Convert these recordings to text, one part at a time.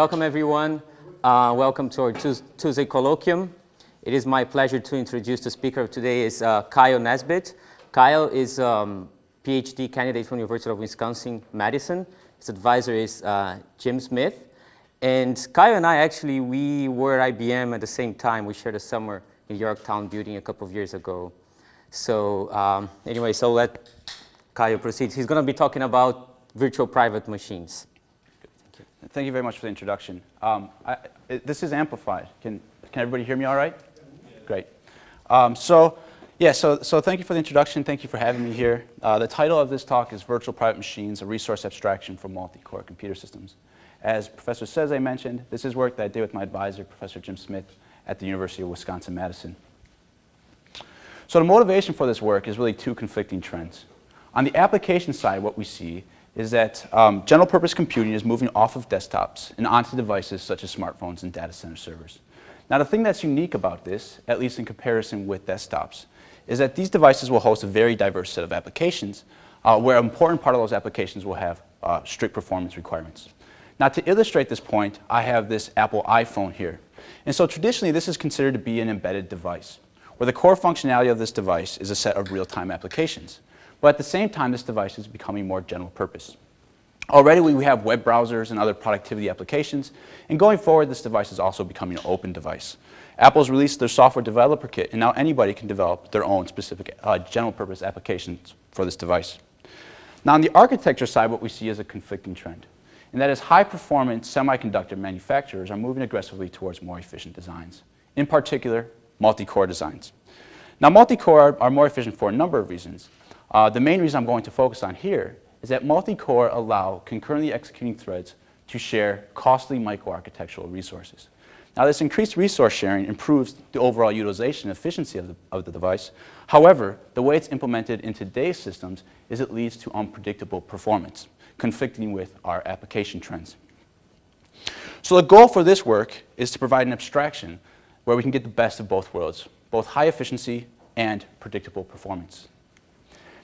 Welcome, everyone. Uh, welcome to our Tuesday colloquium. It is my pleasure to introduce the speaker of today is uh, Kyle Nesbit. Kyle is um, PhD candidate from University of Wisconsin-Madison. His advisor is uh, Jim Smith. And Kyle and I actually, we were at IBM at the same time. We shared a summer in Yorktown building a couple of years ago. So um, anyway, so let Kyle proceed. He's going to be talking about virtual private machines. Thank you very much for the introduction. Um, I, it, this is amplified. Can, can everybody hear me all right? Yeah. Great. Um, so, yeah, so, so thank you for the introduction. Thank you for having me here. Uh, the title of this talk is Virtual Private Machines, a Resource Abstraction for Multi-Core Computer Systems. As Professor Ceze mentioned, this is work that I did with my advisor, Professor Jim Smith, at the University of Wisconsin-Madison. So the motivation for this work is really two conflicting trends. On the application side, what we see is that um, general purpose computing is moving off of desktops and onto devices such as smartphones and data center servers. Now the thing that's unique about this, at least in comparison with desktops, is that these devices will host a very diverse set of applications uh, where an important part of those applications will have uh, strict performance requirements. Now to illustrate this point, I have this Apple iPhone here. And so traditionally this is considered to be an embedded device, where the core functionality of this device is a set of real-time applications. But at the same time, this device is becoming more general purpose. Already we have web browsers and other productivity applications, and going forward this device is also becoming an open device. Apple's released their software developer kit, and now anybody can develop their own specific uh, general purpose applications for this device. Now on the architecture side, what we see is a conflicting trend, and that is high performance semiconductor manufacturers are moving aggressively towards more efficient designs, in particular multi-core designs. Now multi-core are, are more efficient for a number of reasons. Uh, the main reason I'm going to focus on here is that multi-core allow concurrently executing threads to share costly microarchitectural resources. Now this increased resource sharing improves the overall utilization and efficiency of the, of the device. However, the way it's implemented in today's systems is it leads to unpredictable performance, conflicting with our application trends. So the goal for this work is to provide an abstraction where we can get the best of both worlds, both high efficiency and predictable performance.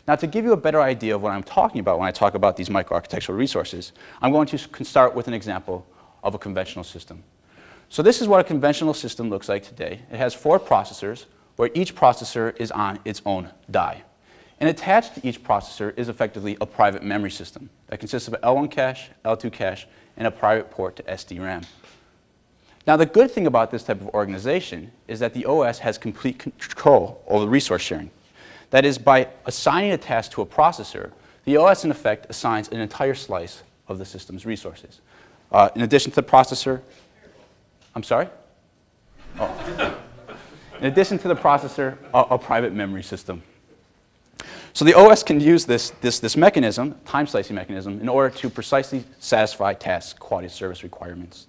Now, to give you a better idea of what I'm talking about when I talk about these microarchitectural resources, I'm going to start with an example of a conventional system. So this is what a conventional system looks like today. It has four processors, where each processor is on its own die. And attached to each processor is effectively a private memory system that consists of an L1 cache, L2 cache, and a private port to SDRAM. Now, the good thing about this type of organization is that the OS has complete control over resource sharing. That is, by assigning a task to a processor, the OS in effect assigns an entire slice of the system's resources. Uh, in addition to the processor, I'm sorry? Oh. In addition to the processor, a, a, private memory system. So the OS can use this, this, this mechanism, time slicing mechanism, in order to precisely satisfy task quality of service requirements.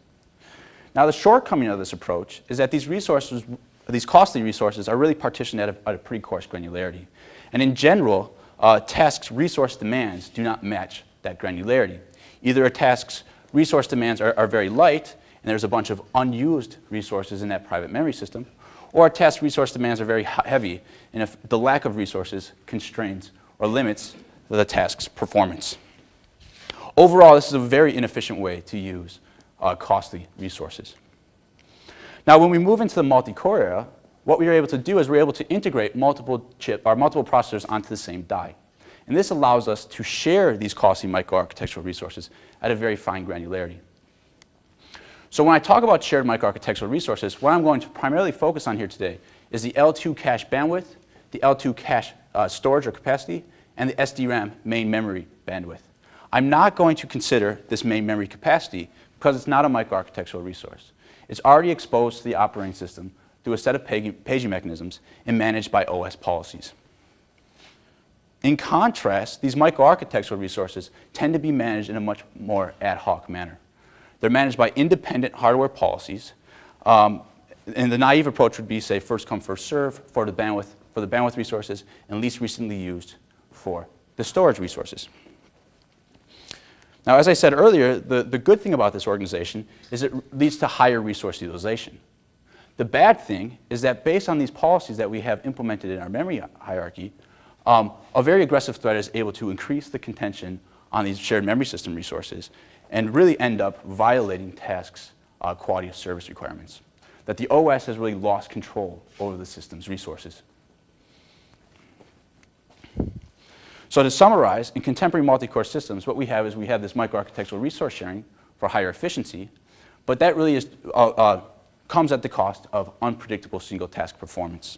Now the shortcoming of this approach is that these resources these costly resources are really partitioned at a, at a pretty coarse granularity. And in general, uh, tasks' resource demands do not match that granularity. Either a task's resource demands are, are very light, and there's a bunch of unused resources in that private memory system, or a task's resource demands are very heavy, and if the lack of resources constrains or limits the task's performance. Overall, this is a very inefficient way to use uh, costly resources. Now, when we move into the multi-core era, what we are able to do is we're able to integrate multiple chip or multiple processors onto the same die. And this allows us to share these costly microarchitectural resources at a very fine granularity. So when I talk about shared microarchitectural resources, what I'm going to primarily focus on here today is the L2 cache bandwidth, the L2 cache uh, storage or capacity, and the SDRAM main memory bandwidth. I'm not going to consider this main memory capacity because it's not a microarchitectural resource. It's already exposed to the operating system through a set of paging, mechanisms and managed by OS policies. In contrast, these microarchitectural resources tend to be managed in a much more ad hoc manner. They're managed by independent hardware policies, um, and the naive approach would be, say, first come, first serve for the bandwidth, for the bandwidth resources, and least recently used for the storage resources. Now, as I said earlier, the, the good thing about this organization is it leads to higher resource utilization. The bad thing is that based on these policies that we have implemented in our memory hierarchy, um, a very aggressive threat is able to increase the contention on these shared memory system resources and really end up violating tasks' uh, quality of service requirements. That the OS has really lost control over the system's resources. So to summarize, in contemporary multi-core systems, what we have is we have this microarchitectural resource sharing for higher efficiency, but that really is, uh, uh, comes at the cost of unpredictable single task performance.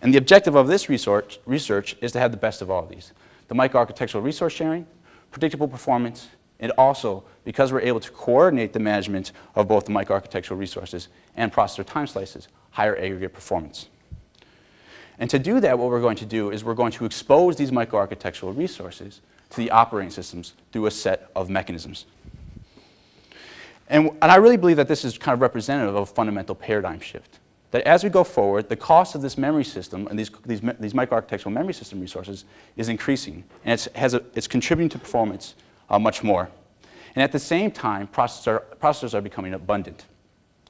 And the objective of this research, research is to have the best of all of these. The microarchitectural resource sharing, predictable performance, and also, because we're able to coordinate the management of both the microarchitectural resources and processor time slices, higher aggregate performance. And to do that, what we're going to do is we're going to expose these microarchitectural resources to the operating systems through a set of mechanisms. And, and I really believe that this is kind of representative of a fundamental paradigm shift. That as we go forward, the cost of this memory system and these, these, these microarchitectural memory system resources is increasing, and it's, has a, it's contributing to performance uh, much more. And at the same time, processor, processors are becoming abundant.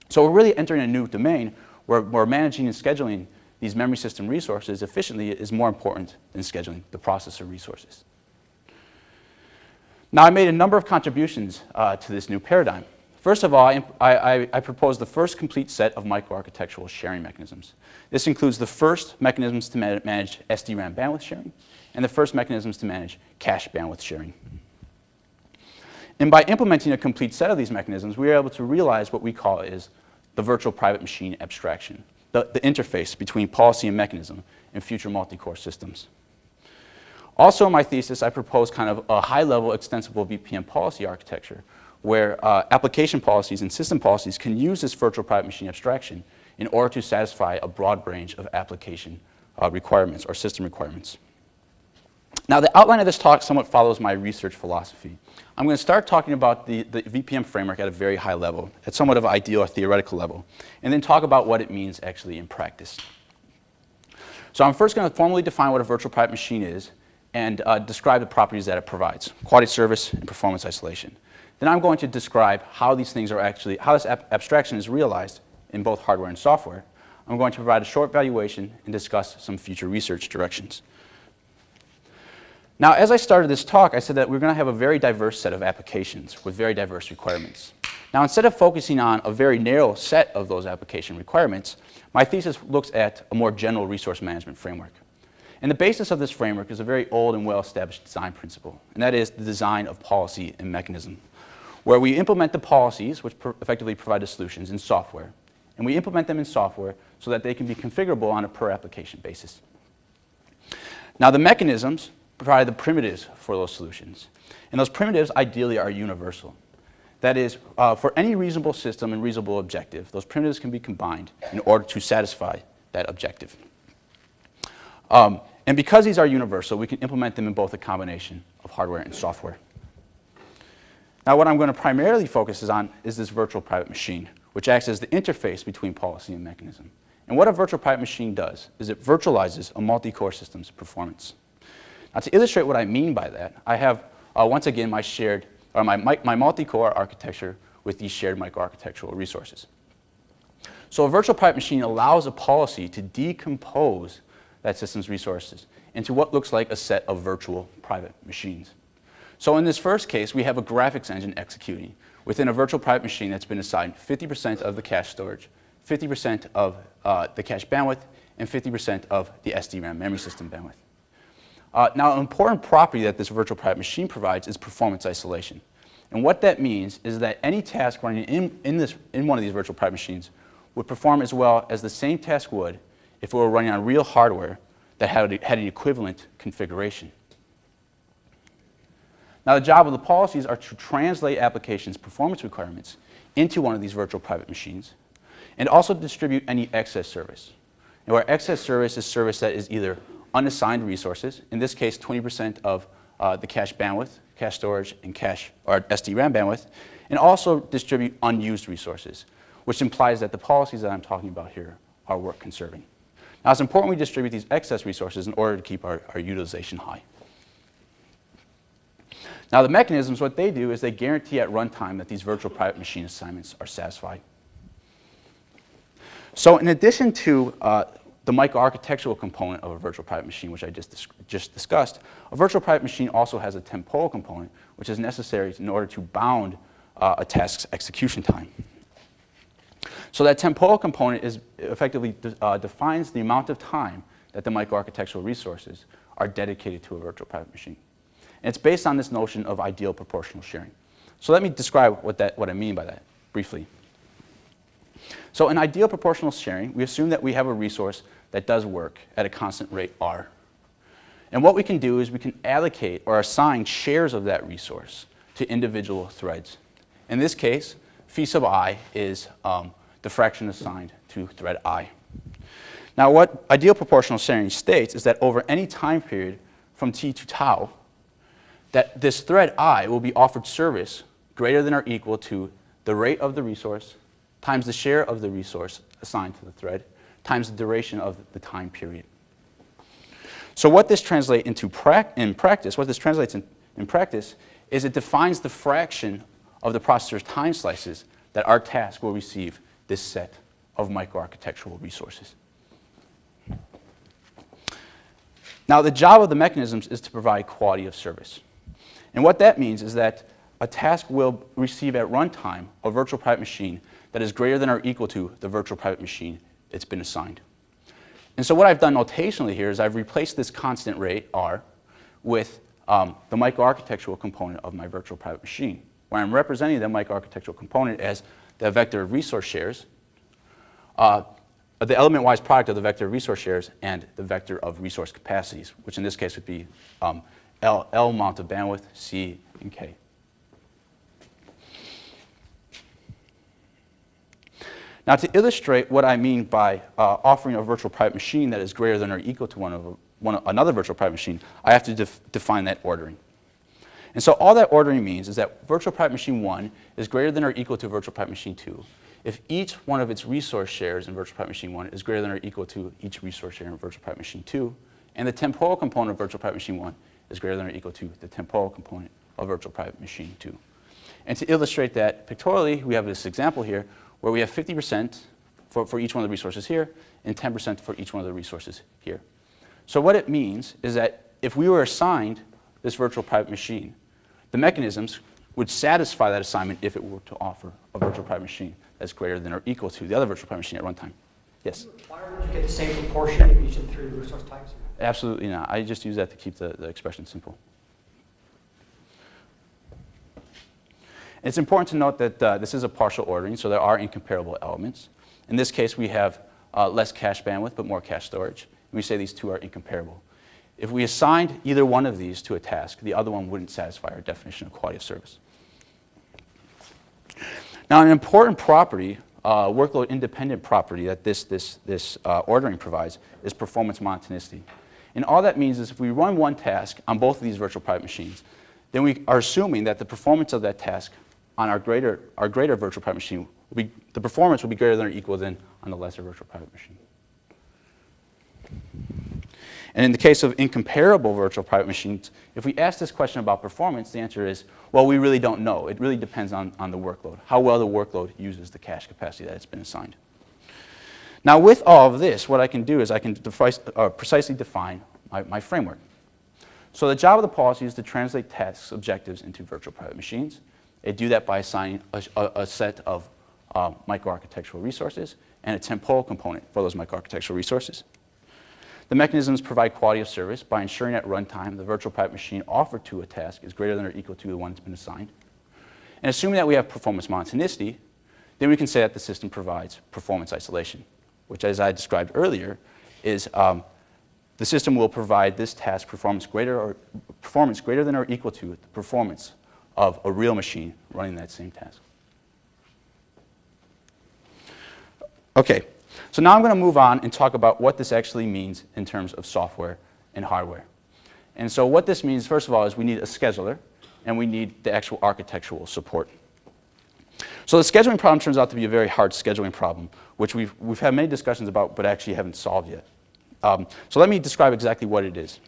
So we're really entering a new domain where, where managing and scheduling these memory system resources efficiently is more important than scheduling the processor resources. Now, I made a number of contributions uh, to this new paradigm. First of all, I, I, I proposed the first complete set of microarchitectural sharing mechanisms. This includes the first mechanisms to ma manage SDRAM bandwidth sharing and the first mechanisms to manage cache bandwidth sharing. And by implementing a complete set of these mechanisms, we are able to realize what we call is the virtual private machine abstraction the, the interface between policy and mechanism in future multi-core systems. Also in my thesis, I propose kind of a high-level extensible VPM policy architecture where uh, application policies and system policies can use this virtual private machine abstraction in order to satisfy a broad range of application uh, requirements or system requirements. Now, the outline of this talk somewhat follows my research philosophy. I'm going to start talking about the, the VPM framework at a very high level, at somewhat of an ideal or theoretical level, and then talk about what it means actually in practice. So I'm first going to formally define what a virtual private machine is and uh, describe the properties that it provides, quality service and performance isolation. Then I'm going to describe how these things are actually, how this ab abstraction is realized in both hardware and software. I'm going to provide a short valuation and discuss some future research directions. Now, as I started this talk, I said that we're going to have a very diverse set of applications with very diverse requirements. Now, instead of focusing on a very narrow set of those application requirements, my thesis looks at a more general resource management framework. And the basis of this framework is a very old and well-established design principle, and that is the design of policy and mechanism, where we implement the policies, which effectively provide the solutions, in software. And we implement them in software so that they can be configurable on a per application basis. Now, the mechanisms provide the primitives for those solutions. And those primitives ideally are universal. That is, uh, for any reasonable system and reasonable objective, those primitives can be combined in order to satisfy that objective. Um, and because these are universal, we can implement them in both a combination of hardware and software. Now, what I'm going to primarily focus on is this virtual private machine, which acts as the interface between policy and mechanism. And what a virtual private machine does is it virtualizes a multi-core system's performance. Now, to illustrate what I mean by that, I have, uh, once again, my shared, or my, my multi-core architecture with these shared microarchitectural resources. So a virtual private machine allows a policy to decompose that system's resources into what looks like a set of virtual private machines. So in this first case, we have a graphics engine executing within a virtual private machine that's been assigned 50% of the cache storage, 50% of uh, the cache bandwidth, and 50% of the SDRAM memory system bandwidth. Uh, now, an important property that this virtual private machine provides is performance isolation. And what that means is that any task running in, in, this, in one of these virtual private machines would perform as well as the same task would if it were running on real hardware that had, had an equivalent configuration. Now, the job of the policies are to translate applications' performance requirements into one of these virtual private machines, and also distribute any excess service. And where excess service is service that is either unassigned resources, in this case 20% of uh, the cache bandwidth, cache storage, and cache or SD-RAM bandwidth, and also distribute unused resources, which implies that the policies that I'm talking about here are work conserving. Now it's important we distribute these excess resources in order to keep our, our utilization high. Now the mechanisms, what they do is they guarantee at runtime that these virtual private machine assignments are satisfied. So in addition to uh, the microarchitectural component of a virtual private machine, which I just, dis just discussed, a virtual private machine also has a temporal component, which is necessary in order to bound uh, a task's execution time. So that temporal component is effectively de uh, defines the amount of time that the microarchitectural resources are dedicated to a virtual private machine. And it's based on this notion of ideal proportional sharing. So let me describe what, that, what I mean by that briefly. So in ideal proportional sharing, we assume that we have a resource that does work at a constant rate r. And what we can do is we can allocate or assign shares of that resource to individual threads. In this case, phi sub i is um, the fraction assigned to thread i. Now what ideal proportional sharing states is that over any time period from t to tau, that this thread i will be offered service greater than or equal to the rate of the resource times the share of the resource assigned to the thread times the duration of the time period. So what this translates into pra in practice, what this translates in, in practice is it defines the fraction of the processor's time slices that our task will receive this set of microarchitectural resources. Now, the job of the mechanisms is to provide quality of service. And what that means is that a task will receive at runtime a virtual private machine that is greater than or equal to the virtual private machine it's been assigned. And so what I've done notationally here is I've replaced this constant rate, r, with um, the microarchitectural component of my virtual private machine, where I'm representing the microarchitectural component as the vector of resource shares, uh, the element-wise product of the vector of resource shares and the vector of resource capacities, which in this case would be um, L, L amount of bandwidth, C, and K. Now to illustrate what I mean by uh, offering a virtual private machine that is greater than or equal to one of one, another virtual private machine, I have to def define that ordering. And so all that ordering means is that virtual private machine 1 is greater than or equal to virtual private machine 2 if each one of its resource shares in virtual private machine 1 is greater than or equal to each resource share in virtual private machine 2, and the temporal component of virtual private machine 1 is greater than or equal to the temporal component of virtual private machine 2. And to illustrate that pictorially, we have this example here where we have 50% for, for each one of the resources here and 10% for each one of the resources here. So what it means is that if we were assigned this virtual private machine, the mechanisms would satisfy that assignment if it were to offer a virtual private machine that's greater than or equal to the other virtual private machine at runtime. Yes? Why would you get the same proportion of each of the three resource types? Absolutely not. I just use that to keep the, the expression simple. It's important to note that uh, this is a partial ordering, so there are incomparable elements. In this case, we have uh, less cache bandwidth, but more cache storage. And we say these two are incomparable. If we assigned either one of these to a task, the other one wouldn't satisfy our definition of quality of service. Now, an important property, uh, workload independent property that this, this, this uh, ordering provides is performance monotonicity. And all that means is if we run one task on both of these virtual private machines, then we are assuming that the performance of that task on our greater, our greater virtual private machine, will be, the performance will be greater than or equal than on the lesser virtual private machine. And in the case of incomparable virtual private machines, if we ask this question about performance, the answer is, well, we really don't know. It really depends on, on the workload, how well the workload uses the cache capacity that it's been assigned. Now, with all of this, what I can do is I can defice, uh, precisely define my, my framework. So the job of the policy is to translate tasks objectives into virtual private machines. They do that by assigning a, a, a set of uh, microarchitectural resources and a temporal component for those microarchitectural resources. The mechanisms provide quality of service by ensuring at runtime the virtual private machine offered to a task is greater than or equal to the one that's been assigned. And assuming that we have performance monotonicity, then we can say that the system provides performance isolation, which as I described earlier, is um, the system will provide this task performance greater, or, performance greater than or equal to the performance of a real machine running that same task. Okay, so now I'm going to move on and talk about what this actually means in terms of software and hardware. And so what this means, first of all, is we need a scheduler, and we need the actual architectural support. So the scheduling problem turns out to be a very hard scheduling problem, which we've, we've had many discussions about, but actually haven't solved yet. Um, so let me describe exactly what it is.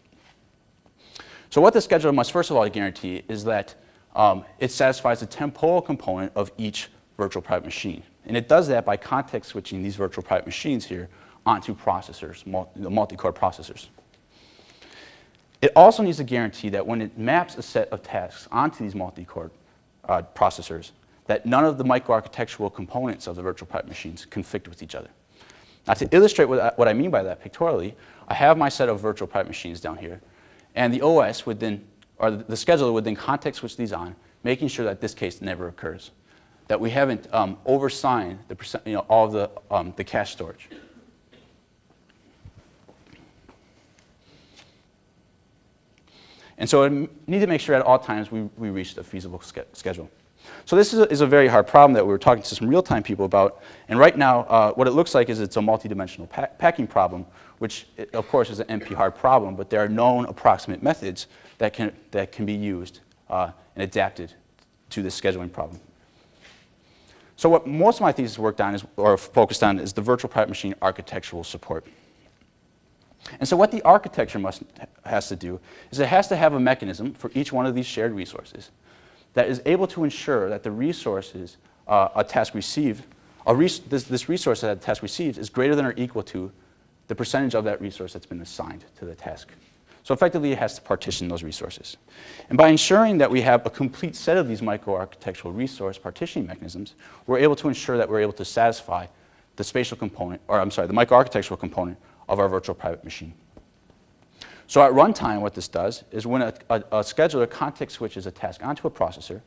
So what the scheduler must first of all guarantee is that um, it satisfies the temporal component of each virtual private machine. And it does that by context switching these virtual private machines here onto processors, multi-core processors. It also needs to guarantee that when it maps a set of tasks onto these multi-core uh, processors, that none of the microarchitectural components of the virtual private machines conflict with each other. Now to illustrate what I, what I mean by that pictorially, I have my set of virtual private machines down here, and the OS would then, or the scheduler would then context switch these on, making sure that this case never occurs, that we haven't um, oversigned the percent, you know, all of the, um, the cache storage. And so I need to make sure at all times we, we reach a feasible schedule. So this is a, is a, very hard problem that we were talking to some real-time people about. And right now, uh, what it looks like is it's a multidimensional pa packing problem, which, of course, is an NP-hard problem, but there are known approximate methods that can, that can be used uh, and adapted to this scheduling problem. So what most of my thesis worked on is, or focused on is the virtual private machine architectural support. And so what the architecture must, has to do is it has to have a mechanism for each one of these shared resources that is able to ensure that the resources uh, a task received, a res this, this resource that a task receives is greater than or equal to the percentage of that resource that's been assigned to the task. So effectively, it has to partition those resources. And by ensuring that we have a complete set of these microarchitectural resource partitioning mechanisms, we're able to ensure that we're able to satisfy the spatial component, or I'm sorry, the microarchitectural component of our virtual private machine. So at runtime, what this does is when a, a, a, scheduler context switches a task onto a processor,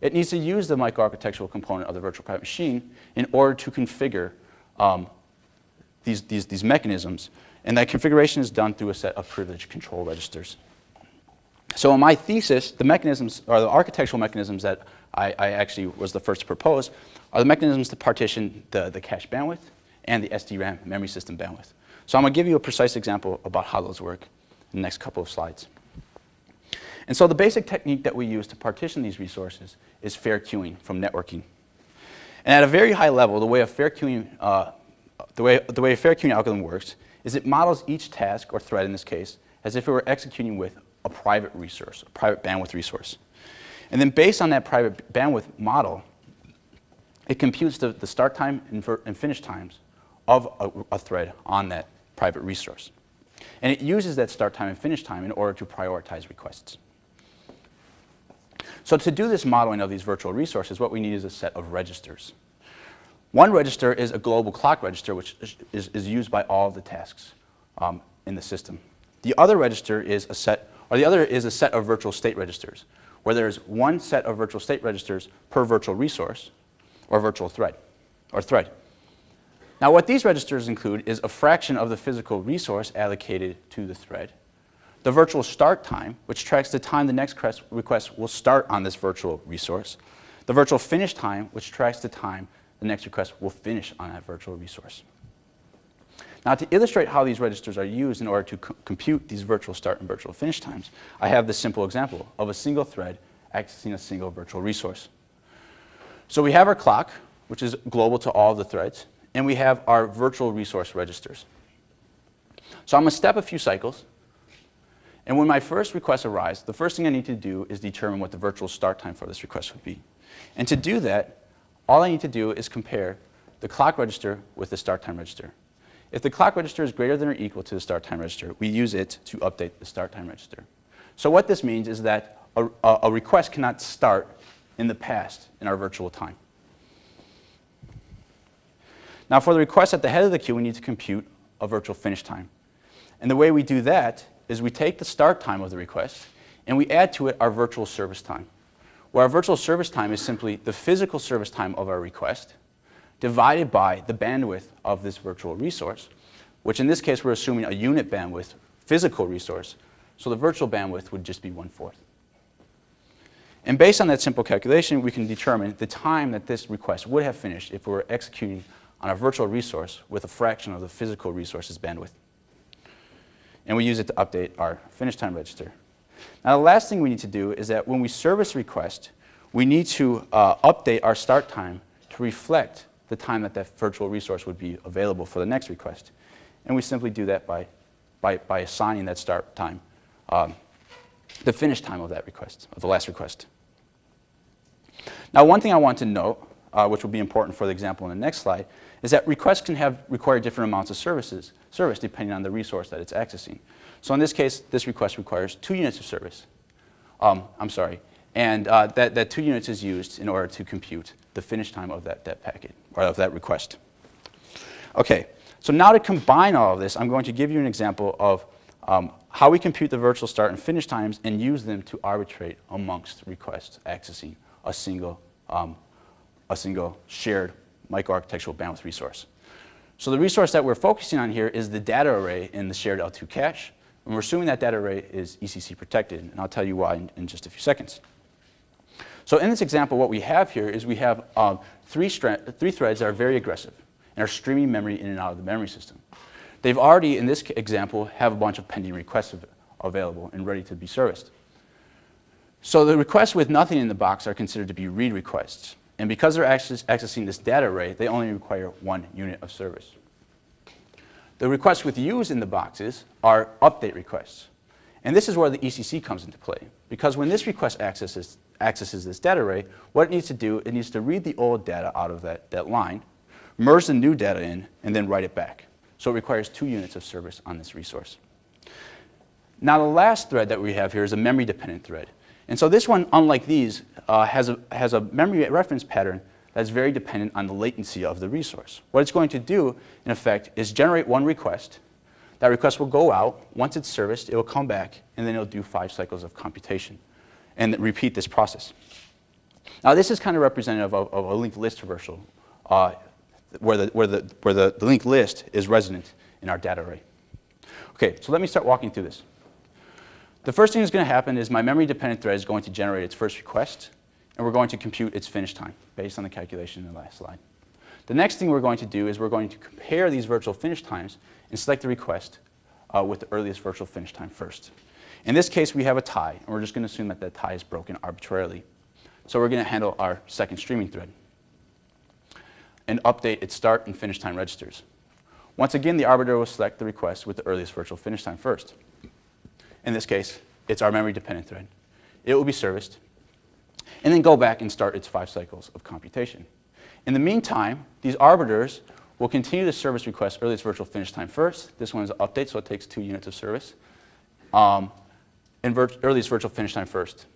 it needs to use the microarchitectural component of the virtual private machine in order to configure um, these, these, these mechanisms. And that configuration is done through a set of privilege control registers. So in my thesis, the mechanisms, or the architectural mechanisms that I, I actually was the first to propose, are the mechanisms to partition the, the cache bandwidth and the SDRAM memory system bandwidth. So I'm going to give you a precise example about how those work the next couple of slides. And so the basic technique that we use to partition these resources is fair queuing from networking. And at a very high level, the way a fair queuing, uh, the way, the way a fair queuing algorithm works is it models each task, or thread in this case, as if it were executing with a private resource, a private bandwidth resource. And then based on that private bandwidth model, it computes the, the start time and, and finish times of a, a thread on that private resource. And it uses that start time and finish time in order to prioritize requests. So to do this modeling of these virtual resources, what we need is a set of registers. One register is a global clock register, which is, is used by all of the tasks um, in the system. The other register is a set, or the other is a set of virtual state registers, where there's one set of virtual state registers per virtual resource or virtual thread, or thread. Now what these registers include is a fraction of the physical resource allocated to the thread, the virtual start time, which tracks the time the next request will start on this virtual resource, the virtual finish time, which tracks the time the next request will finish on that virtual resource. Now to illustrate how these registers are used in order to co compute these virtual start and virtual finish times, I have this simple example of a single thread accessing a single virtual resource. So we have our clock, which is global to all of the threads and we have our virtual resource registers. So I'm going to step a few cycles. And when my first request arrives, the first thing I need to do is determine what the virtual start time for this request would be. And to do that, all I need to do is compare the clock register with the start time register. If the clock register is greater than or equal to the start time register, we use it to update the start time register. So what this means is that a, a request cannot start in the past in our virtual time. Now for the request at the head of the queue, we need to compute a virtual finish time. And the way we do that is we take the start time of the request and we add to it our virtual service time, where our virtual service time is simply the physical service time of our request divided by the bandwidth of this virtual resource, which in this case we're assuming a unit bandwidth physical resource, so the virtual bandwidth would just be one-fourth. And based on that simple calculation, we can determine the time that this request would have finished if we were executing on a virtual resource with a fraction of the physical resource's bandwidth. And we use it to update our finish time register. Now, the last thing we need to do is that when we service request, we need to uh, update our start time to reflect the time that that virtual resource would be available for the next request. And we simply do that by, by, by assigning that start time, um, the finish time of that request, of the last request. Now, one thing I want to note, uh, which will be important for the example in the next slide, is that requests can have require different amounts of services, service depending on the resource that it's accessing. So in this case, this request requires two units of service. Um, I'm sorry. And uh, that, that two units is used in order to compute the finish time of that, that packet, or of that request. Okay, so now to combine all of this, I'm going to give you an example of um, how we compute the virtual start and finish times and use them to arbitrate amongst requests accessing a single, um, a single shared microarchitectural bandwidth resource. So the resource that we're focusing on here is the data array in the shared L2 cache. And we're assuming that data array is ECC protected, and I'll tell you why in, in just a few seconds. So in this example, what we have here is we have um, three, three threads that are very aggressive and are streaming memory in and out of the memory system. They've already, in this example, have a bunch of pending requests available and ready to be serviced. So the requests with nothing in the box are considered to be read requests. And because they're accessing this data array, they only require one unit of service. The requests with use in the boxes are update requests. And this is where the ECC comes into play. Because when this request accesses, accesses this data array, what it needs to do, it needs to read the old data out of that, that line, merge the new data in, and then write it back. So it requires two units of service on this resource. Now the last thread that we have here is a memory-dependent thread. And so this one, unlike these, uh, has, a, has a memory reference pattern that's very dependent on the latency of the resource. What it's going to do, in effect, is generate one request. That request will go out. Once it's serviced, it will come back, and then it'll do five cycles of computation and repeat this process. Now, this is kind of representative of, of a linked list traversal, uh, where, the, where, the, where the, the linked list is resident in our data array. Okay, so let me start walking through this. The first thing that's going to happen is my memory-dependent thread is going to generate its first request, and we're going to compute its finish time based on the calculation in the last slide. The next thing we're going to do is we're going to compare these virtual finish times and select the request uh, with the earliest virtual finish time first. In this case, we have a tie, and we're just going to assume that that tie is broken arbitrarily. So we're going to handle our second streaming thread and update its start and finish time registers. Once again, the arbiter will select the request with the earliest virtual finish time first. In this case, it's our memory-dependent thread. It will be serviced, and then go back and start its five cycles of computation. In the meantime, these arbiters will continue to service request earliest virtual finish time first. This one is an update, so it takes two units of service. Um, and earliest virtual finish time first.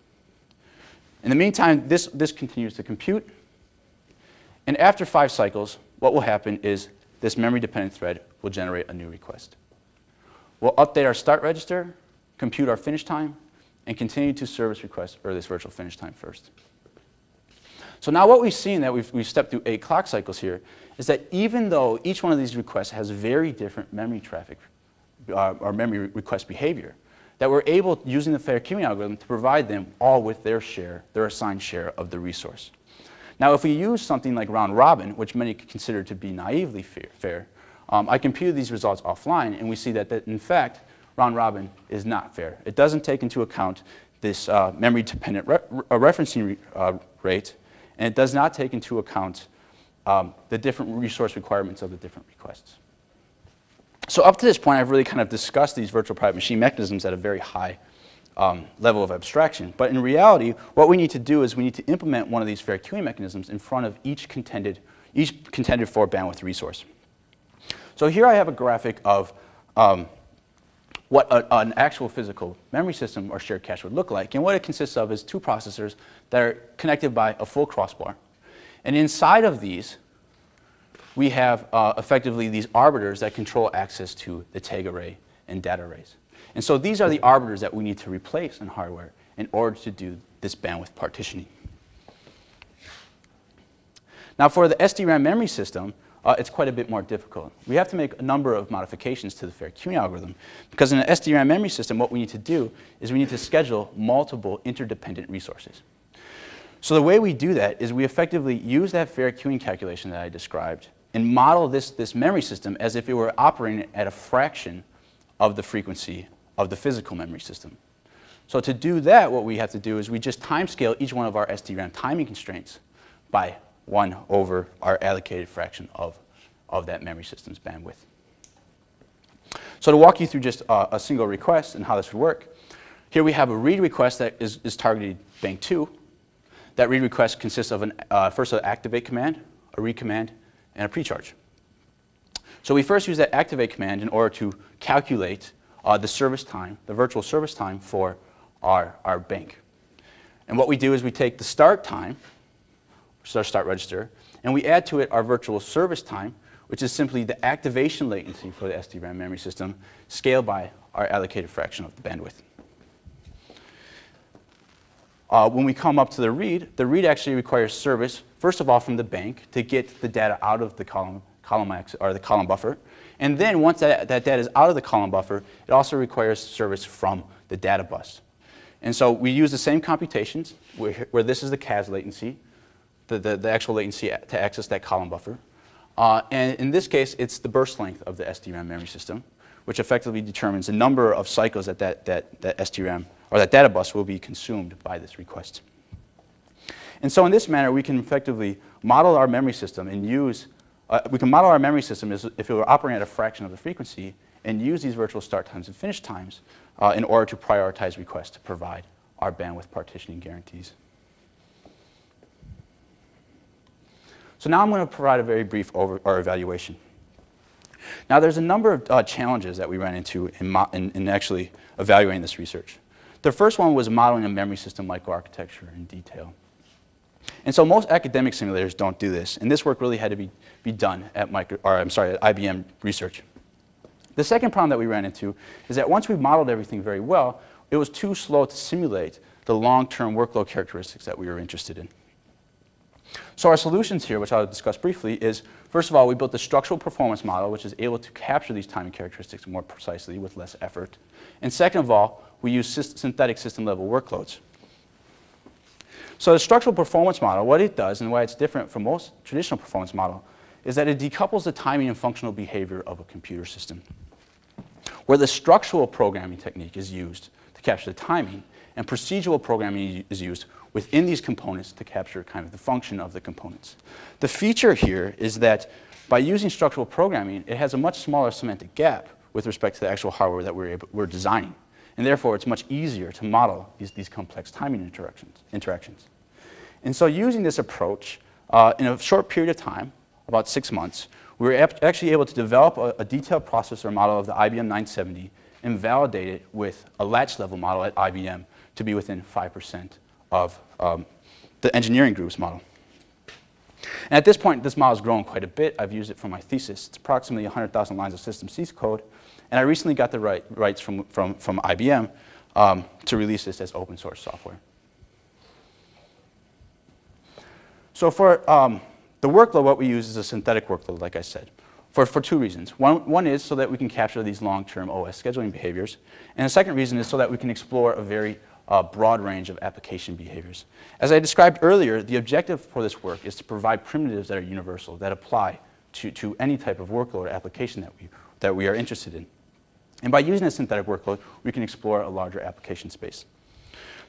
In the meantime, this, this continues to compute. And after five cycles, what will happen is this memory-dependent thread will generate a new request. We'll update our start register, compute our finish time, and continue to service request earliest virtual finish time first. So now what we've seen that we've, we've stepped through eight clock cycles here is that even though each one of these requests has very different memory traffic uh, or memory request behavior, that we're able, using the fair queuing algorithm, to provide them all with their share, their assigned share of the resource. Now, if we use something like round robin, which many consider to be naively fair, fair um, I computed these results offline, and we see that, that, in fact, round robin is not fair. It doesn't take into account this uh, memory-dependent re uh, referencing re uh, rate, and it does not take into account um, the different resource requirements of the different requests. So up to this point, I've really kind of discussed these virtual private machine mechanisms at a very high um, level of abstraction. But in reality, what we need to do is we need to implement one of these fair queuing mechanisms in front of each contended, each contended for bandwidth resource. So here I have a graphic of um, what a, an actual physical memory system or shared cache would look like. And what it consists of is two processors that are connected by a full crossbar. And inside of these, we have uh, effectively these arbiters that control access to the tag array and data arrays. And so these are the arbiters that we need to replace in hardware in order to do this bandwidth partitioning. Now for the SDRAM memory system, uh, it's quite a bit more difficult. We have to make a number of modifications to the fair queuing algorithm because in an SDRAM memory system, what we need to do is we need to schedule multiple interdependent resources. So the way we do that is we effectively use that fair queuing calculation that I described and model this, this memory system as if it were operating at a fraction of the frequency of the physical memory system. So to do that, what we have to do is we just timescale each one of our SDRAM timing constraints by 1 over our allocated fraction of, of that memory system's bandwidth. So to walk you through just uh, a single request and how this would work, here we have a read request that is, is targeted bank 2. That read request consists of an, uh, first an activate command, a read command, and a precharge. So we first use that activate command in order to calculate uh, the service time, the virtual service time for our, our bank. And what we do is we take the start time, start register, and we add to it our virtual service time, which is simply the activation latency for the SDRAM memory system, scaled by our allocated fraction of the bandwidth. Uh, when we come up to the read, the read actually requires service, first of all, from the bank to get the data out of the column, column X, or the column buffer. And then once that, that data is out of the column buffer, it also requires service from the data bus. And so we use the same computations, where, where this is the CAS latency, the, the, the, actual latency to access that column buffer. Uh, and in this case, it's the burst length of the SDRAM memory system, which effectively determines the number of cycles that that, that, that SDRAM or that data bus will be consumed by this request. And so in this manner, we can effectively model our memory system and use, uh, we can model our memory system as if it were operating at a fraction of the frequency and use these virtual start times and finish times uh, in order to prioritize requests to provide our bandwidth partitioning guarantees. So now I'm going to provide a very brief over, or evaluation. Now there's a number of uh, challenges that we ran into in, in, in, actually evaluating this research. The first one was modeling a memory system microarchitecture in detail. And so most academic simulators don't do this, and this work really had to be, be done at, micro, or, I'm sorry, at IBM Research. The second problem that we ran into is that once we modeled everything very well, it was too slow to simulate the long-term workload characteristics that we were interested in. So our solutions here, which I'll discuss briefly, is first of all, we built a structural performance model which is able to capture these timing characteristics more precisely with less effort. And second of all, we use synthetic system level workloads. So the structural performance model, what it does and why it's different from most traditional performance model is that it decouples the timing and functional behavior of a computer system. Where the structural programming technique is used to capture the timing and procedural programming is used within these components to capture kind of the function of the components. The feature here is that by using structural programming, it has a much smaller semantic gap with respect to the actual hardware that we're, able, we're designing. And therefore, it's much easier to model these, these complex timing interactions, interactions. And so using this approach, uh, in a short period of time, about six months, we were actually able to develop a, a detailed processor model of the IBM 970 and validate it with a latch level model at IBM to be within 5% of um, the engineering group's model. And at this point, this model has grown quite a bit. I've used it for my thesis. It's approximately 100,000 lines of SystemC code. And I recently got the right, rights from, from, from IBM um, to release this as open source software. So for um, the workload, what we use is a synthetic workload, like I said, for, for two reasons. One, one is so that we can capture these long-term OS scheduling behaviors. And the second reason is so that we can explore a very uh, broad range of application behaviors. As I described earlier, the objective for this work is to provide primitives that are universal, that apply to, to any type of workload or application that we, that we are interested in. And by using a synthetic workload, we can explore a larger application space.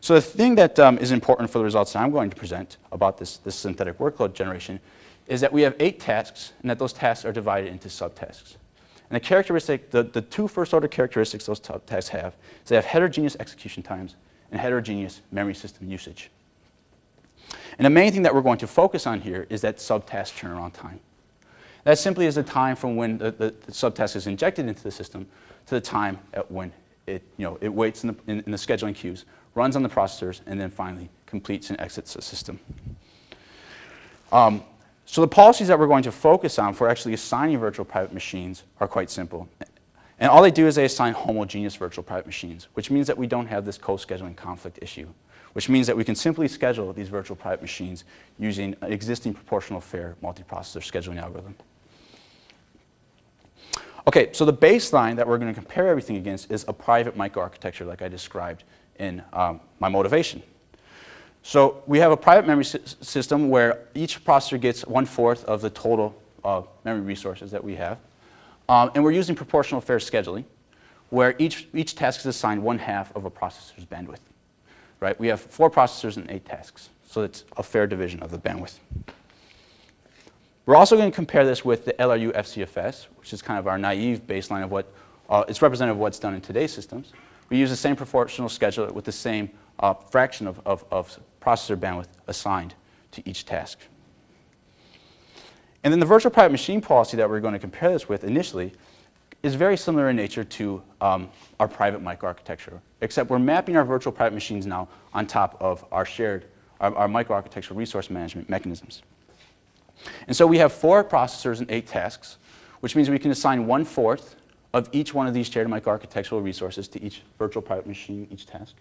So the thing that um, is important for the results that I'm going to present about this, this synthetic workload generation is that we have eight tasks, and that those tasks are divided into subtasks. And the characteristic, the, the two first order characteristics those tasks have is they have heterogeneous execution times and heterogeneous memory system usage. And the main thing that we're going to focus on here is that subtask turnaround time. That simply is the time from when the, the, the subtask is injected into the system to the time at when it, you know, it waits in the, in, in the scheduling queues, runs on the processors, and then finally completes and exits the system. Um, so the policies that we're going to focus on for actually assigning virtual private machines are quite simple. And all they do is they assign homogeneous virtual private machines, which means that we don't have this co-scheduling conflict issue, which means that we can simply schedule these virtual private machines using an existing proportional fair multiprocessor scheduling algorithm. Okay, so the baseline that we're going to compare everything against is a private microarchitecture like I described in um, my motivation. So we have a private memory system where each processor gets one-fourth of the total uh, memory resources that we have. Um, and we're using proportional fair scheduling, where each, each task is assigned one half of a processor's bandwidth. Right? We have four processors and eight tasks, so it's a fair division of the bandwidth. We're also going to compare this with the LRU FCFS, which is kind of our naive baseline of what, uh, it's representative of what's done in today's systems. We use the same proportional scheduler with the same uh, fraction of, of, of processor bandwidth assigned to each task. And then the virtual private machine policy that we're going to compare this with initially is very similar in nature to um, our private microarchitecture, except we're mapping our virtual private machines now on top of our shared, our, our microarchitectural resource management mechanisms. And so we have four processors and eight tasks, which means we can assign one-fourth of each one of these shared microarchitectural resources to each virtual private machine, each task.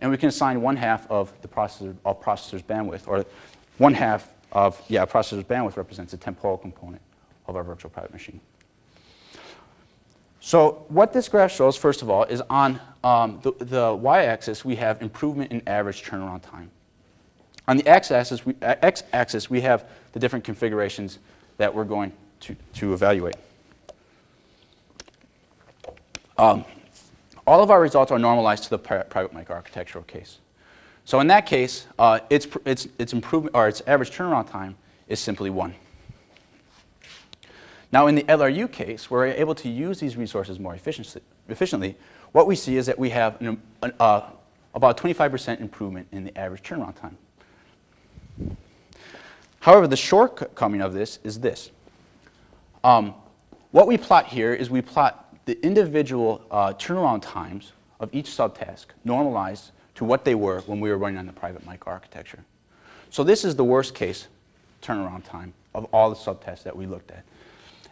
And we can assign one half of the processor, of processor's bandwidth, or one half of, yeah, processor's bandwidth represents a temporal component of our virtual private machine. So what this graph shows, first of all, is on um, the, the y-axis, we have improvement in average turnaround time. On the x-axis, we, x-axis, we have the different configurations that we're going to, to evaluate. Um, all of our results are normalized to the pri private microarchitectural case. So in that case, uh, its, its, its, improvement, or its average turnaround time is simply 1. Now in the LRU case, where we're able to use these resources more efficiently, efficiently, what we see is that we have an, an, uh, about 25% improvement in the average turnaround time. However, the shortcoming of this is this. Um, what we plot here is we plot the individual uh, turnaround times of each subtask normalized to what they were when we were running on the private microarchitecture. So this is the worst case turnaround time of all the subtasks that we looked at.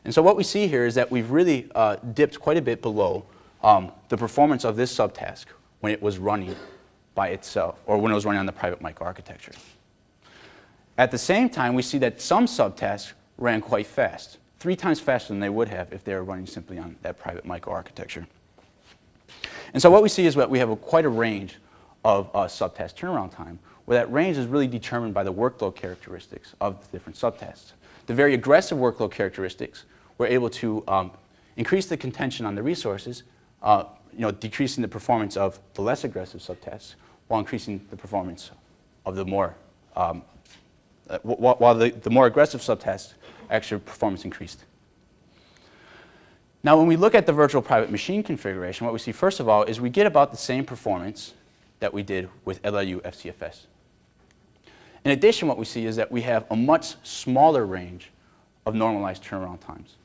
And so what we see here is that we've really uh, dipped quite a bit below um, the performance of this subtask when it was running by itself, or when it was running on the private microarchitecture. At the same time, we see that some subtasks ran quite fast, three times faster than they would have if they were running simply on that private microarchitecture. And so what we see is that we have a, quite a range of uh, subtask turnaround time, where that range is really determined by the workload characteristics of the different subtasks. The very aggressive workload characteristics were able to um, increase the contention on the resources, uh, you know, decreasing the performance of the less aggressive subtasks, while increasing the performance of the more um, uh, while the, the more aggressive subtasks, actually performance increased. Now, when we look at the virtual private machine configuration, what we see first of all is we get about the same performance that we did with LRU FCFS. In addition, what we see is that we have a much smaller range of normalized turnaround times.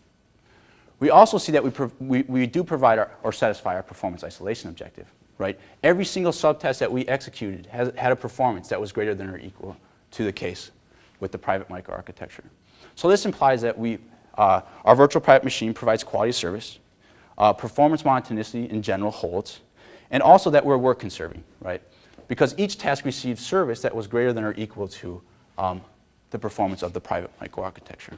We also see that we, we, we do provide our, or satisfy our performance isolation objective, right? Every single subtest that we executed has, had a performance that was greater than or equal to the case with the private microarchitecture. So this implies that we, uh, our virtual private machine provides quality service, uh, performance monotonicity in general holds, and also that we're work conserving, right? Because each task receives service that was greater than or equal to um, the performance of the private microarchitecture.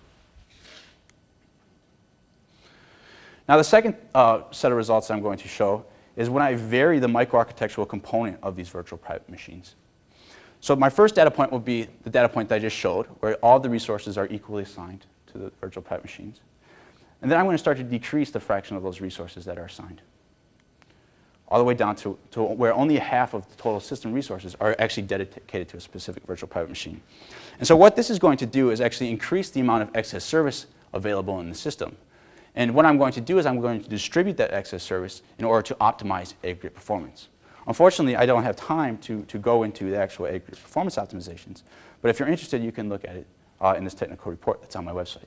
Now the second uh, set of results I'm going to show is when I vary the microarchitectural component of these virtual private machines. So my first data point will be the data point that I just showed, where all the resources are equally assigned to the virtual private machines. And then I'm going to start to decrease the fraction of those resources that are assigned, all the way down to, to where only half of the total system resources are actually dedicated to a specific virtual private machine. And so what this is going to do is actually increase the amount of excess service available in the system. And what I'm going to do is I'm going to distribute that excess service in order to optimize aggregate performance. Unfortunately, I don't have time to, to go into the actual aggregate performance optimizations, but if you're interested, you can look at it uh, in this technical report that's on my website.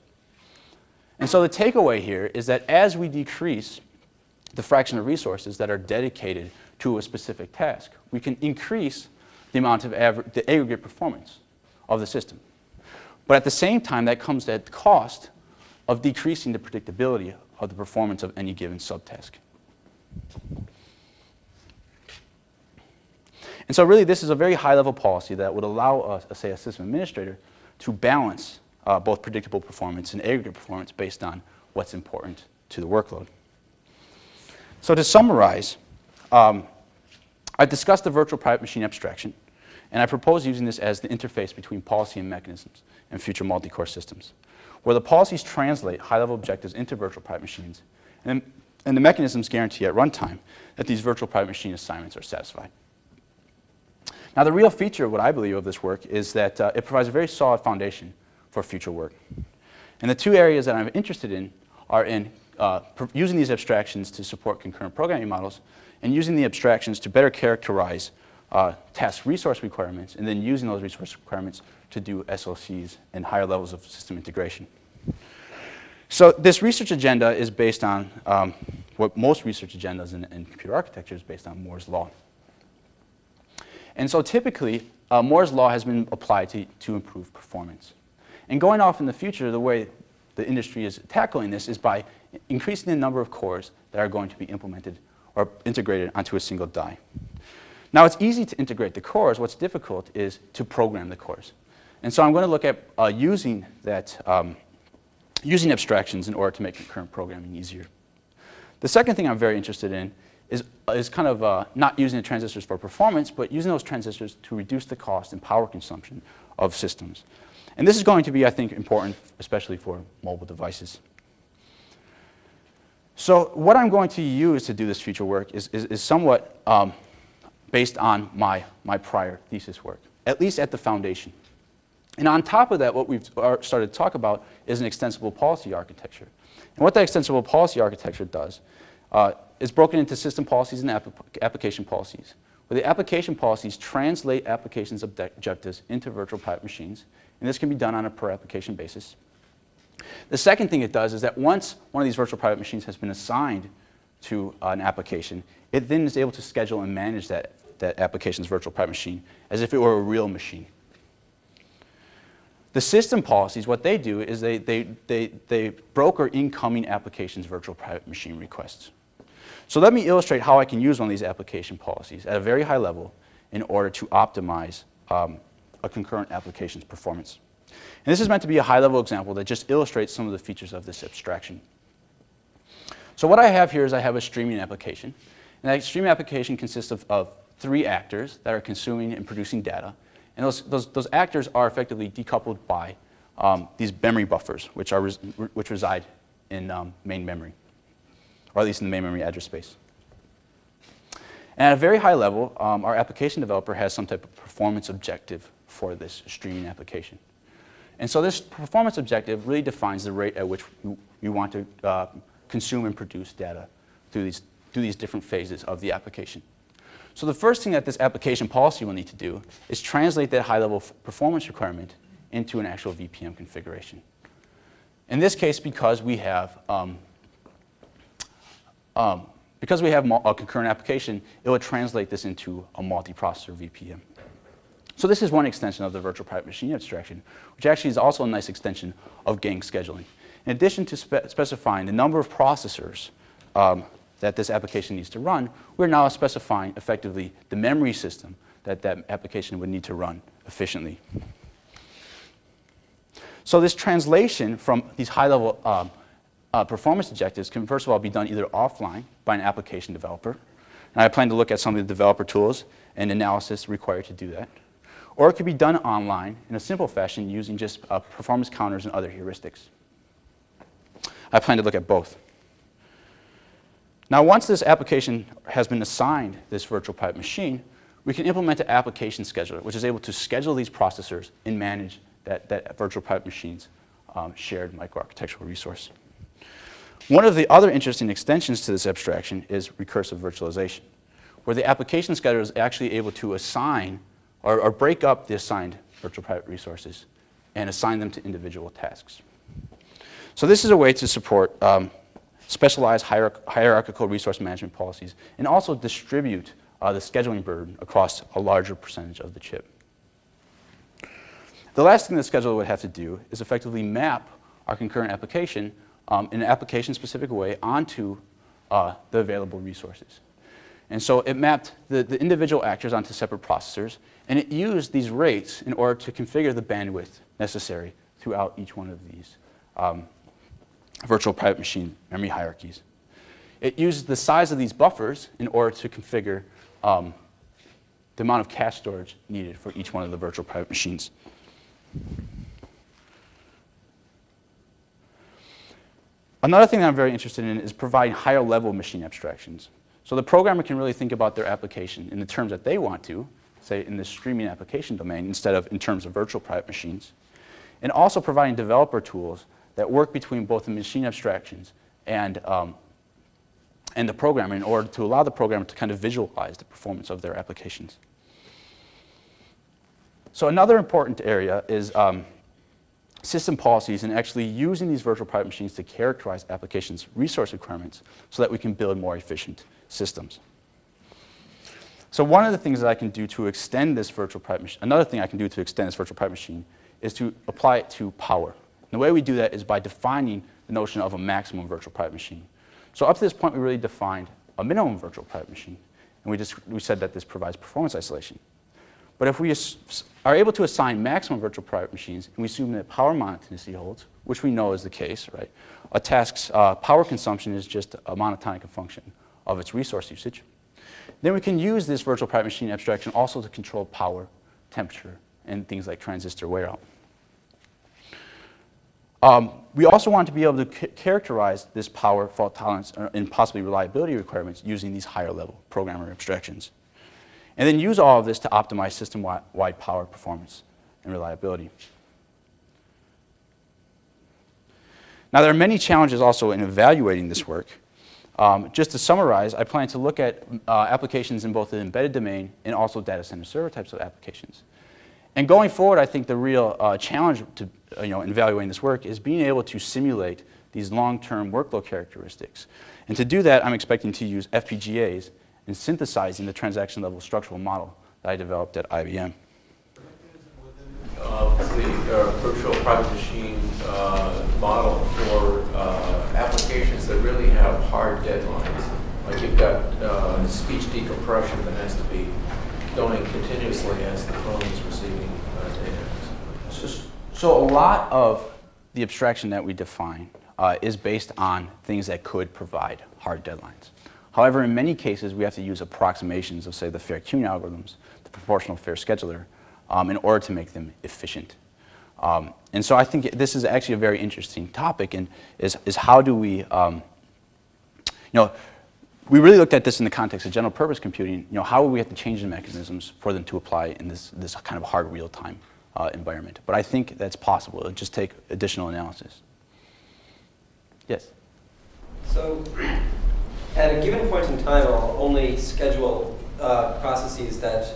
And so the takeaway here is that as we decrease the fraction of resources that are dedicated to a specific task, we can increase the amount of the aggregate performance of the system. But at the same time, that comes at the cost of decreasing the predictability of the performance of any given subtask. And so really this is a very high-level policy that would allow us, say, a system administrator to balance uh, both predictable performance and aggregate performance based on what's important to the workload. So to summarize, um, I've discussed the virtual private machine abstraction, and I propose using this as the interface between policy and mechanisms and future multi-core systems. where the policies translate high-level objectives into virtual private machines, and, and the mechanisms guarantee at runtime that these virtual private machine assignments are satisfied. Now, the real feature, of what I believe of this work, is that uh, it provides a very solid foundation for future work. And the two areas that I'm interested in are in uh, using these abstractions to support concurrent programming models and using the abstractions to better characterize uh, task resource requirements and then using those resource requirements to do SLCs and higher levels of system integration. So this research agenda is based on um, what most research agendas in, in, computer architecture is based on Moore's law. And so typically, uh, Moore's law has been applied to, to improve performance. And going off in the future, the way the industry is tackling this is by increasing the number of cores that are going to be implemented or integrated onto a single die. Now, it's easy to integrate the cores. What's difficult is to program the cores. And so I'm going to look at uh, using, that, um, using abstractions in order to make concurrent programming easier. The second thing I'm very interested in is, is kind of uh, not using the transistors for performance, but using those transistors to reduce the cost and power consumption of systems. And this is going to be, I think, important, especially for mobile devices. So what I'm going to use to do this future work is, is, is somewhat um, based on my, my prior thesis work, at least at the foundation. And on top of that, what we've started to talk about is an extensible policy architecture. And what that extensible policy architecture does uh, is broken into system policies and application policies, where the application policies translate applications objectives into virtual private machines. And this can be done on a per application basis. The second thing it does is that once one of these virtual private machines has been assigned to an application, it then is able to schedule and manage that, that application's virtual private machine as if it were a real machine. The system policies, what they do is they, they, they, they broker incoming applications virtual private machine requests. So let me illustrate how I can use one of these application policies at a very high level in order to optimize um, a concurrent application's performance. And this is meant to be a high-level example that just illustrates some of the features of this abstraction. So what I have here is I have a streaming application. And that streaming application consists of, of three actors that are consuming and producing data. And those, those, those actors are effectively decoupled by um, these memory buffers, which, are res which reside in um, main memory, or at least in the main memory address space. And at a very high level, um, our application developer has some type of performance objective for this streaming application. And so this performance objective really defines the rate at which you, you want to uh, consume and produce data through these, through these different phases of the application. So the first thing that this application policy will need to do is translate that high-level performance requirement into an actual VPM configuration. In this case, because we have um, um, because we have a concurrent application, it will translate this into a multiprocessor VPM. So this is one extension of the virtual private machine abstraction, which actually is also a nice extension of gang scheduling. In addition to spe specifying the number of processors um, that this application needs to run, we're now specifying effectively the memory system that that application would need to run efficiently. So this translation from these high-level uh, uh, performance objectives can first of all be done either offline by an application developer, and I plan to look at some of the developer tools and analysis required to do that. Or it could be done online in a simple fashion using just uh, performance counters and other heuristics. I plan to look at both. Now, once this application has been assigned this virtual private machine, we can implement an application scheduler, which is able to schedule these processors and manage that, that virtual private machine's um, shared microarchitectural resource. One of the other interesting extensions to this abstraction is recursive virtualization, where the application scheduler is actually able to assign or, or break up the assigned virtual private resources and assign them to individual tasks. So this is a way to support um, specialized hierarch hierarchical resource management policies and also distribute uh, the scheduling burden across a larger percentage of the chip. The last thing the scheduler would have to do is effectively map our concurrent application um, in an application-specific way onto uh, the available resources. And so it mapped the, the individual actors onto separate processors, and it used these rates in order to configure the bandwidth necessary throughout each one of these um, virtual private machine memory hierarchies. It uses the size of these buffers in order to configure um, the amount of cache storage needed for each one of the virtual private machines. Another thing that I'm very interested in is providing higher level machine abstractions. So the programmer can really think about their application in the terms that they want to, say in the streaming application domain instead of in terms of virtual private machines. And also providing developer tools that work between both the machine abstractions and, um, and the programmer in order to allow the programmer to kind of visualize the performance of their applications. So another important area is um, system policies and actually using these virtual private machines to characterize applications' resource requirements so that we can build more efficient systems. So one of the things that I can do to extend this virtual private machine, another thing I can do to extend this virtual private machine is to apply it to power. And the way we do that is by defining the notion of a maximum virtual private machine. So up to this point, we really defined a minimum virtual private machine. And we, just, we said that this provides performance isolation. But if we are able to assign maximum virtual private machines, and we assume that power monotonicity holds, which we know is the case, right? A task's uh, power consumption is just a monotonic function of its resource usage. Then we can use this virtual private machine abstraction also to control power, temperature, and things like transistor wear out. Um, we also want to be able to characterize this power, fault tolerance, uh, and possibly reliability requirements using these higher level programmer abstractions. And then use all of this to optimize system-wide power performance and reliability. Now, there are many challenges also in evaluating this work. Um, just to summarize, I plan to look at uh, applications in both the embedded domain and also data center server types of applications. And going forward, I think the real uh, challenge to, uh, you know, in evaluating this work is being able to simulate these long-term workload characteristics. And to do that, I'm expecting to use FPGAs in synthesizing the transaction level structural model that I developed at IBM. Uh, the uh, virtual private machine uh, model for uh, applications that really have hard deadlines. Like you've got uh, speech decompression that has to be going continuously as the phone is receiving uh, data. So, so a lot of the abstraction that we define is based on things that could provide hard deadlines. However, in many cases, we have to use approximations of, say, the fair queuing algorithms, the proportional fair scheduler, um, in order to make them efficient. Um, and so I think this is actually a very interesting topic, and is, is how do we, um, you know, we really looked at this in the context of general purpose computing. You know, how would we have to change the mechanisms for them to apply in this, this kind of hard real-time uh, environment? But I think that's possible. It'll just take additional analysis. Yes? So at a given point in time, I'll only schedule uh, processes that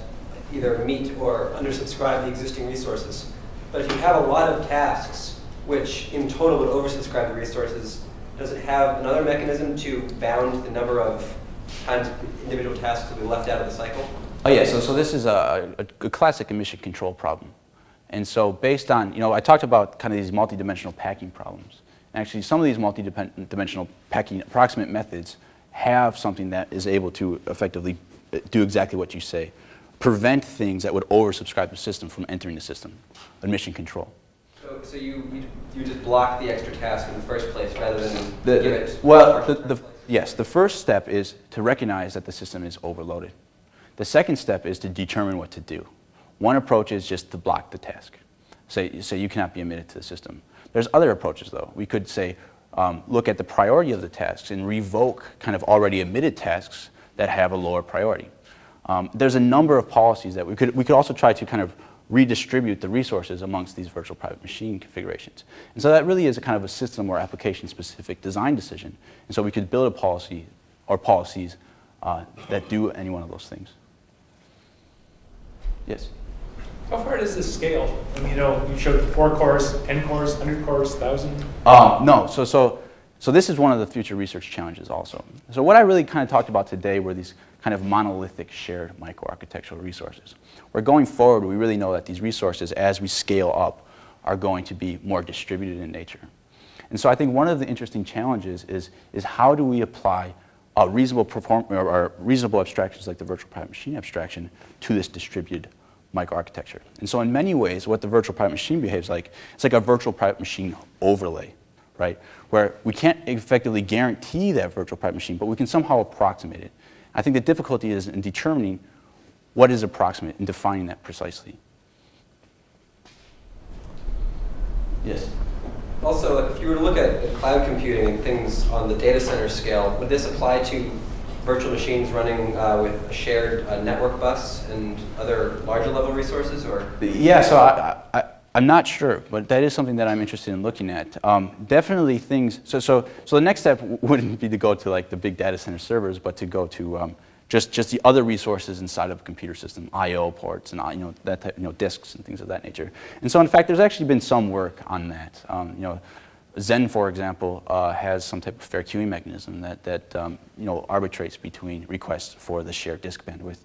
either meet or undersubscribe the existing resources. But if you have a lot of tasks, which in total would oversubscribe the resources, does it have another mechanism to bound the number of times individual tasks will be left out of the cycle? Oh yeah, so, so this is a, a, a classic admission control problem. And so based on, you know, I talked about kind of these multidimensional packing problems. Actually, some of these multidimensional packing approximate methods have something that is able to effectively uh, do exactly what you say. Prevent things that would oversubscribe the system from entering the system, admission control. So, so you, you, you just block the extra task in the first place rather than the, give it Well, the, the, yes, the first step is to recognize that the system is overloaded. The second step is to determine what to do. One approach is just to block the task. Say, say you cannot be admitted to the system. There's other approaches, though. We could say, um, look at the priority of the tasks and revoke kind of already admitted tasks that have a lower priority. Um, there's a number of policies that we could, we could also try to kind of redistribute the resources amongst these virtual private machine configurations. And so that really is a kind of a system or application specific design decision. And so we could build a policy or policies uh, that do any one of those things. Yes? How far does this scale? I mean, you know, you showed four cores, 10 cores, 100 cores, 1,000? Um, no, so, so, so this is one of the future research challenges also. So what I really kind of talked about today were these kind of monolithic shared microarchitectural resources. Where going forward, we really know that these resources, as we scale up, are going to be more distributed in nature. And so I think one of the interesting challenges is, is how do we apply a reasonable, perform, or, or reasonable abstractions like the virtual private machine abstraction to this distributed microarchitecture. And so in many ways, what the virtual private machine behaves like, it's like a virtual private machine overlay, right? Where we can't effectively guarantee that virtual private machine, but we can somehow approximate it. I think the difficulty is in determining what is approximate and defining that precisely. Yes? also, if you were to look at, cloud computing and things on the data center scale, would this apply to virtual machines running uh, with a shared uh, network bus and other larger level resources, or? Yeah, so I, I, I'm not sure, but that is something that I'm interested in looking at. Um, definitely things, so, so, so the next step wouldn't be to go to like the big data center servers, but to go to um, just, just the other resources inside of a computer system, I/O ports and uh, you know that type, you know disks and things of that nature. And so in fact, there's actually been some work on that. Um, you know, Xen, for example, uh, has some type of fair queuing mechanism that, that um, you know, arbitrates between requests for the shared disk bandwidth.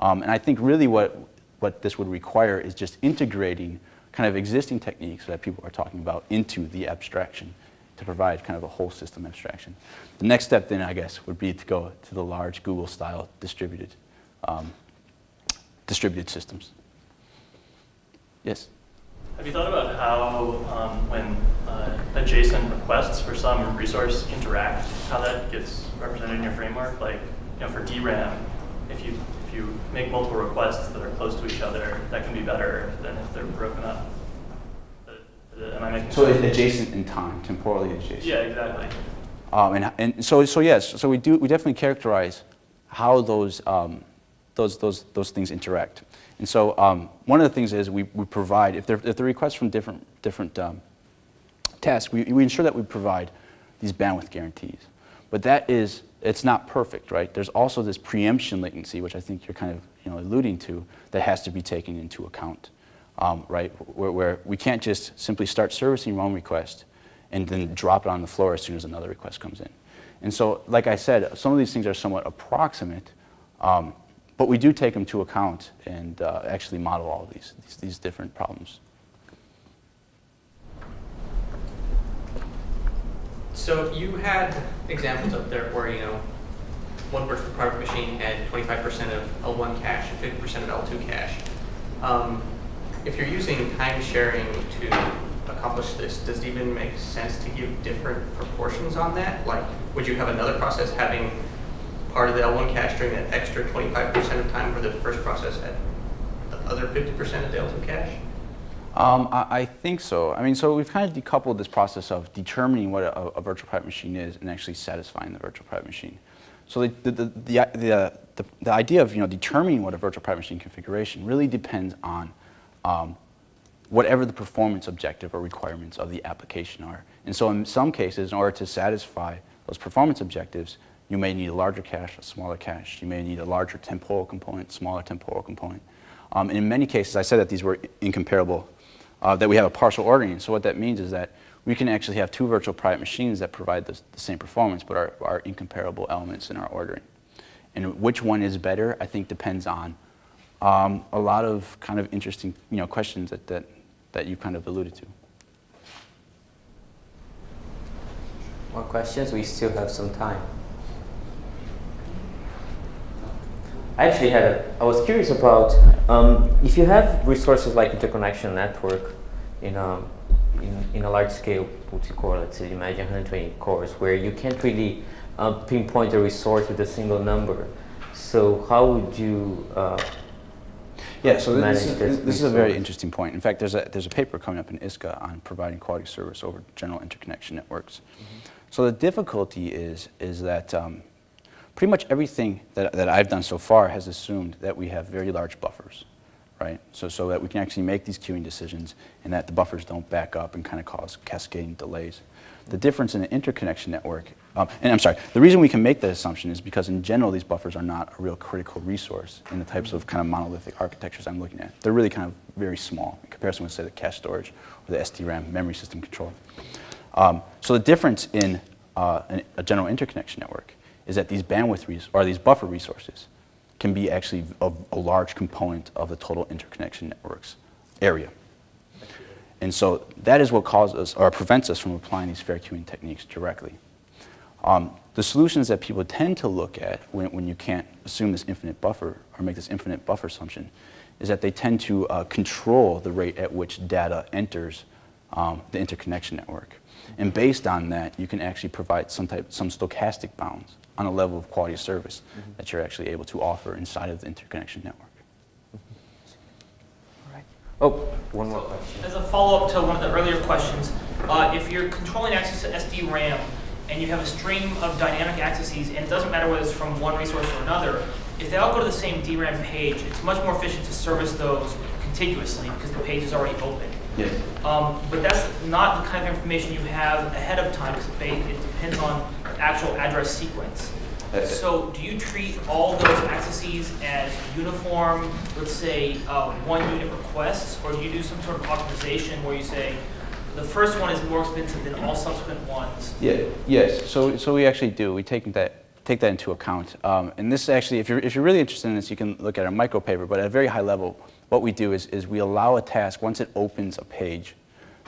Um, and I think really what, what this would require is just integrating kind of existing techniques that people are talking about into the abstraction to provide kind of a whole system abstraction. The next step then, I guess, would be to go to the large Google-style distributed, um, distributed systems. Yes? Have you thought about how, um, when uh, adjacent requests for some resource interact, how that gets represented in your framework? Like, you know, for DRAM, if you if you make multiple requests that are close to each other, that can be better than if they're broken up. Uh, uh, Am I making So sense? adjacent in time, temporally adjacent. Yeah, exactly. Um, and, and so, so yes, so we do we definitely characterize how those um, those those those things interact. And so um, one of the things is we, we provide if they're if they're requests from different different um, tasks, we, we ensure that we provide these bandwidth guarantees. But that is it's not perfect, right? There's also this preemption latency, which I think you're kind of you know alluding to, that has to be taken into account, um, right? Where, where we can't just simply start servicing one request and then drop it on the floor as soon as another request comes in. And so, like I said, some of these things are somewhat approximate, um, but we do take them to account and uh, actually model all these, these, these different problems. So you had examples up there where, you know, one virtual private machine had 25% of L1 cache and 50% of L2 cache. Um, if you're using time sharing to accomplish this, does it even make sense to give different proportions on that? Like, would you have another process having part of the L1 cache during that extra 25% of time where the first process had the other 50% of the L2 cache? Um, I, I think so. I mean, so we've kind of decoupled this process of determining what a, a virtual private machine is and actually satisfying the virtual private machine. So the, the, the, the, the, the, the idea of you know, determining what a virtual private machine configuration really depends on um, whatever the performance objective or requirements of the application are. And so in some cases, in order to satisfy those performance objectives, you may need a larger cache, a smaller cache. You may need a larger temporal component, smaller temporal component. Um, and in many cases, I said that these were incomparable, uh, that we have a partial ordering. So what that means is that we can actually have two virtual private machines that provide the, the same performance but are, are incomparable elements in our ordering. And which one is better, I think depends on um, a lot of kind of interesting you know, questions that, that, that you kind of alluded to. More questions? We still have some time. I actually had a, I was curious about um, if you have resources like interconnection network in a, in, in a large scale multi-core, let's say imagine 120 cores, where you can't really uh, pinpoint a resource with a single number. So how would you uh, Yeah, so this, is, this this is a very interesting point. In fact, there's a, there's a paper coming up in ISCA on providing quality service over general interconnection networks. So the difficulty is, is that um, pretty much everything that, that I've done so far has assumed that we have very large buffers, right? So, so that we can actually make these queuing decisions and that the buffers don't back up and kind of cause cascading delays. The difference in an interconnection network, um, and I'm sorry, the reason we can make that assumption is because in general these buffers are not a real critical resource in the types of kind of monolithic architectures I'm looking at. They're really kind of very small in comparison with say the cache storage or the SDRAM memory system control. Um, so the difference in uh, an, a general interconnection network is that these bandwidth res- or these buffer resources can be actually a, a large component of the total interconnection network's area. And so that is what causes or prevents us from applying these fair queuing techniques directly. Um, the solutions that people tend to look at when, when you can't assume this infinite buffer or make this infinite buffer assumption is that they tend to uh, control the rate at which data enters um, the interconnection network. And based on that, you can actually provide some type, some stochastic bounds on a level of quality of service that you're actually able to offer inside of the interconnection network. All right. Oh, one more question. As a follow-up to one of the earlier questions, uh, if you're controlling access to SD-RAM and you have a stream of dynamic accesses, and it doesn't matter whether it's from one resource or another, if they all go to the same DRAM page, it's much more efficient to service those contiguously because the page is already open. Yes. Um, but that's not the kind of information you have ahead of time because it, it depends on actual address sequence. So do you treat all those accesses as uniform, let's say, uh, one unit requests, or do you do some sort of optimization where you say, the first one is more expensive than all subsequent ones? Yeah, yes, so, so we actually do, we take that, take that into account. Um, and this actually, if you're, if you're really interested in this, you can look at our micro paper, but at a very high level, what we do is, is we allow a task, once it opens a page,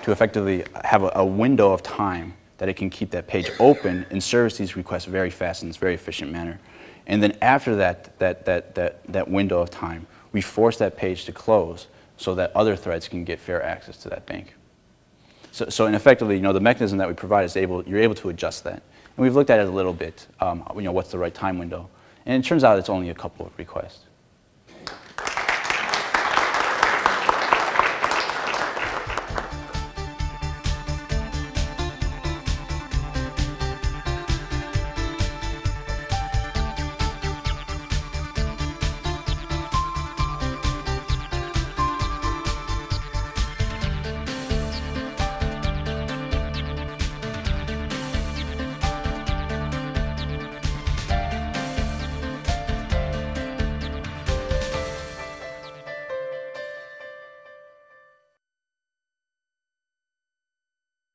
to effectively have a, a window of time that it can keep that page open and service these requests very fast in this very efficient manner. And then after that, that, that, that, that window of time, we force that page to close so that other threads can get fair access to that bank. So, so and effectively, you know, the mechanism that we provide is able, you're able to adjust that. And we've looked at it a little bit, um, you know, what's the right time window. And it turns out it's only a couple of requests.